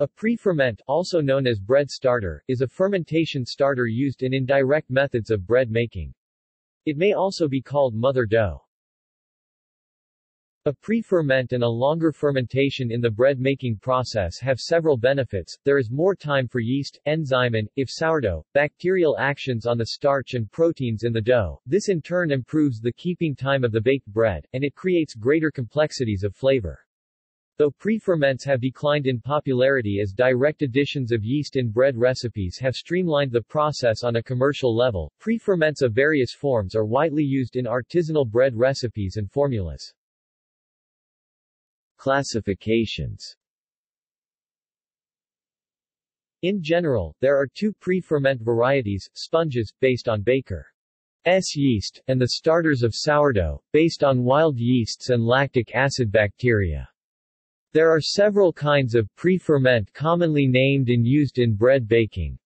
A pre-ferment, also known as bread starter, is a fermentation starter used in indirect methods of bread making. It may also be called mother dough. A pre-ferment and a longer fermentation in the bread-making process have several benefits. There is more time for yeast, enzyme and, if sourdough, bacterial actions on the starch and proteins in the dough. This in turn improves the keeping time of the baked bread, and it creates greater complexities of flavor. Though pre-ferments have declined in popularity as direct additions of yeast in bread recipes have streamlined the process on a commercial level, pre-ferments of various forms are widely used in artisanal bread recipes and formulas. Classifications In general, there are two pre-ferment varieties, sponges, based on Baker's yeast, and the starters of sourdough, based on wild yeasts and lactic acid bacteria. There are several kinds of pre-ferment commonly named and used in bread baking.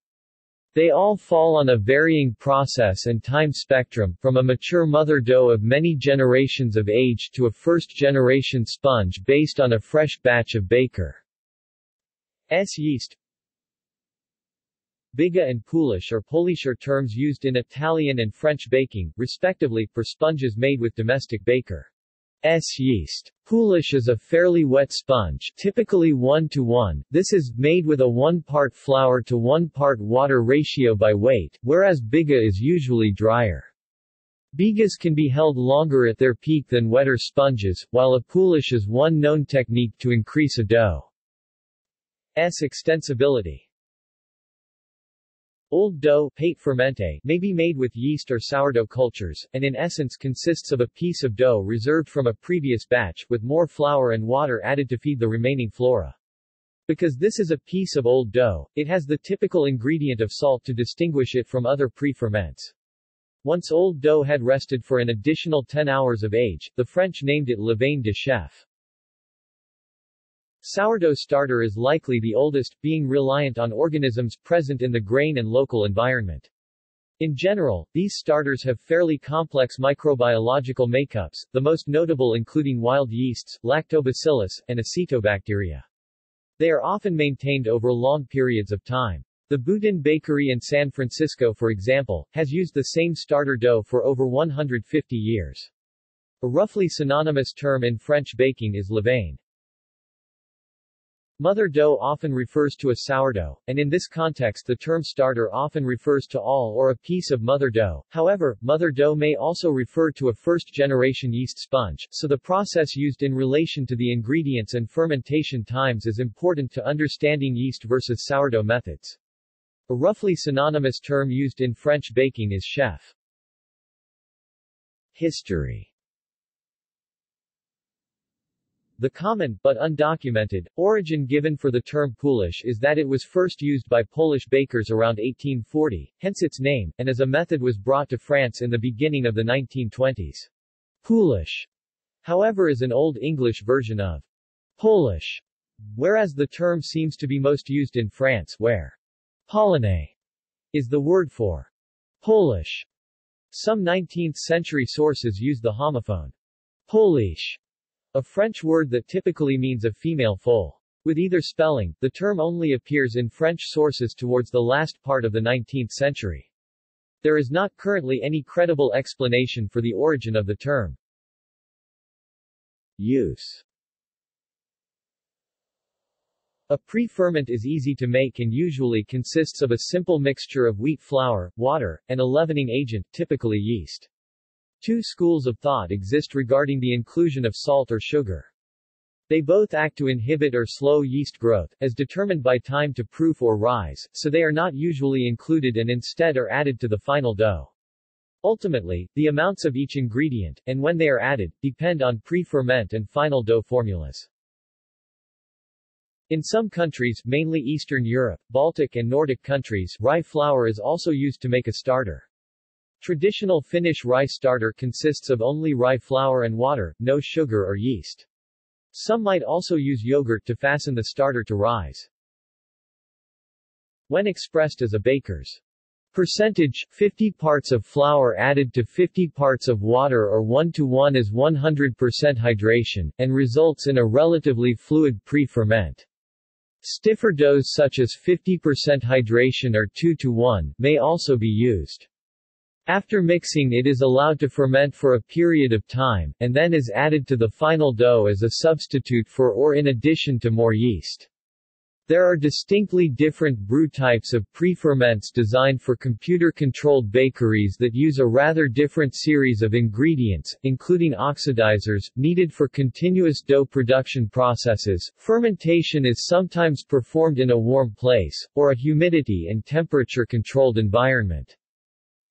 They all fall on a varying process and time spectrum, from a mature mother dough of many generations of age to a first-generation sponge based on a fresh batch of baker's yeast. Biga and poolish or pouliche are terms used in Italian and French baking, respectively, for sponges made with domestic baker. S yeast. Poolish is a fairly wet sponge, typically 1 to 1. This is made with a 1 part flour to 1 part water ratio by weight, whereas biga is usually drier. Bigas can be held longer at their peak than wetter sponges, while a poolish is one known technique to increase a dough's extensibility. Old dough pate fermente may be made with yeast or sourdough cultures, and in essence consists of a piece of dough reserved from a previous batch, with more flour and water added to feed the remaining flora. Because this is a piece of old dough, it has the typical ingredient of salt to distinguish it from other pre-ferments. Once old dough had rested for an additional 10 hours of age, the French named it levain de chef. Sourdough starter is likely the oldest, being reliant on organisms present in the grain and local environment. In general, these starters have fairly complex microbiological makeups, the most notable including wild yeasts, lactobacillus, and acetobacteria. They are often maintained over long periods of time. The Boudin Bakery in San Francisco for example, has used the same starter dough for over 150 years. A roughly synonymous term in French baking is levain. Mother dough often refers to a sourdough, and in this context the term starter often refers to all or a piece of mother dough. However, mother dough may also refer to a first-generation yeast sponge, so the process used in relation to the ingredients and fermentation times is important to understanding yeast versus sourdough methods. A roughly synonymous term used in French baking is chef. History the common, but undocumented, origin given for the term poolish is that it was first used by Polish bakers around 1840, hence its name, and as a method was brought to France in the beginning of the 1920s. Poolish, however is an Old English version of Polish, whereas the term seems to be most used in France where Polonais is the word for pouliche. Some 19th-century sources use the homophone Polish a French word that typically means a female foal. With either spelling, the term only appears in French sources towards the last part of the 19th century. There is not currently any credible explanation for the origin of the term. Use A pre-ferment is easy to make and usually consists of a simple mixture of wheat flour, water, and a leavening agent, typically yeast. Two schools of thought exist regarding the inclusion of salt or sugar. They both act to inhibit or slow yeast growth, as determined by time to proof or rise, so they are not usually included and instead are added to the final dough. Ultimately, the amounts of each ingredient, and when they are added, depend on pre-ferment and final dough formulas. In some countries, mainly Eastern Europe, Baltic and Nordic countries, rye flour is also used to make a starter. Traditional Finnish rye starter consists of only rye flour and water, no sugar or yeast. Some might also use yogurt to fasten the starter to rise. When expressed as a baker's percentage, 50 parts of flour added to 50 parts of water or 1 to 1 is 100% hydration, and results in a relatively fluid pre-ferment. Stiffer doughs such as 50% hydration or 2 to 1 may also be used. After mixing it is allowed to ferment for a period of time, and then is added to the final dough as a substitute for or in addition to more yeast. There are distinctly different brew types of pre-ferments designed for computer-controlled bakeries that use a rather different series of ingredients, including oxidizers, needed for continuous dough production processes. Fermentation is sometimes performed in a warm place, or a humidity and temperature-controlled environment.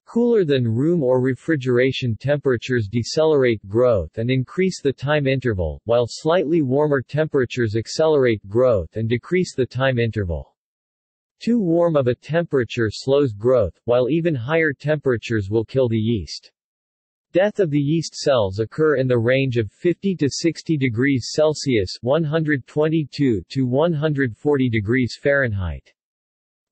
Cooler than room or refrigeration temperatures decelerate growth and increase the time interval, while slightly warmer temperatures accelerate growth and decrease the time interval. Too warm of a temperature slows growth, while even higher temperatures will kill the yeast. Death of the yeast cells occur in the range of 50 to 60 degrees Celsius 122 to 140 degrees Fahrenheit.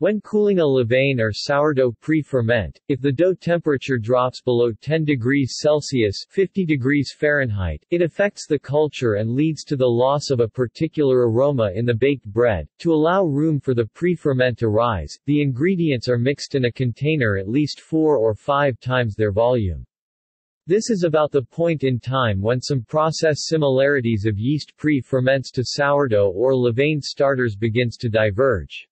When cooling a levain or sourdough pre-ferment, if the dough temperature drops below 10 degrees Celsius 50 degrees Fahrenheit, it affects the culture and leads to the loss of a particular aroma in the baked bread. To allow room for the pre-ferment to rise, the ingredients are mixed in a container at least four or five times their volume. This is about the point in time when some process similarities of yeast pre-ferments to sourdough or levain starters begins to diverge.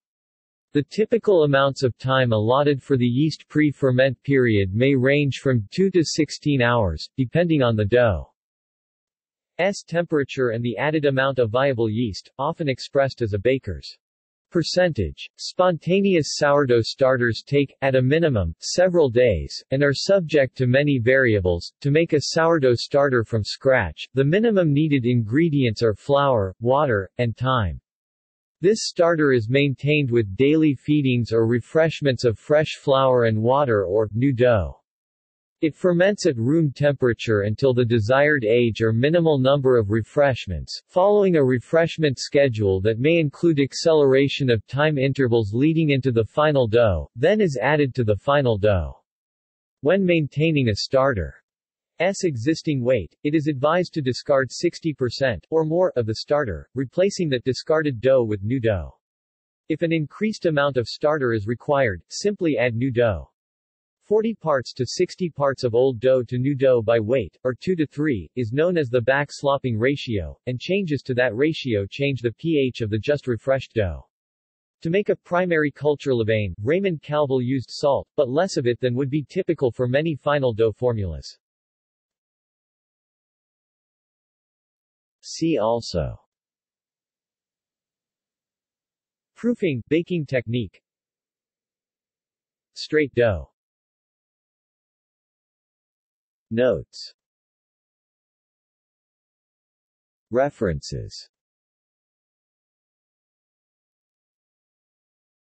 The typical amounts of time allotted for the yeast pre-ferment period may range from 2 to 16 hours, depending on the dough's temperature and the added amount of viable yeast, often expressed as a baker's percentage. Spontaneous sourdough starters take, at a minimum, several days, and are subject to many variables. To make a sourdough starter from scratch, the minimum needed ingredients are flour, water, and time. This starter is maintained with daily feedings or refreshments of fresh flour and water or, new dough. It ferments at room temperature until the desired age or minimal number of refreshments, following a refreshment schedule that may include acceleration of time intervals leading into the final dough, then is added to the final dough. When maintaining a starter S existing weight, it is advised to discard 60% or more of the starter, replacing that discarded dough with new dough. If an increased amount of starter is required, simply add new dough. 40 parts to 60 parts of old dough to new dough by weight, or 2 to 3, is known as the back slopping ratio, and changes to that ratio change the pH of the just refreshed dough. To make a primary culture levain, Raymond Calvel used salt, but less of it than would be typical for many final dough formulas. See also. Proofing, baking technique. Straight dough. Notes. References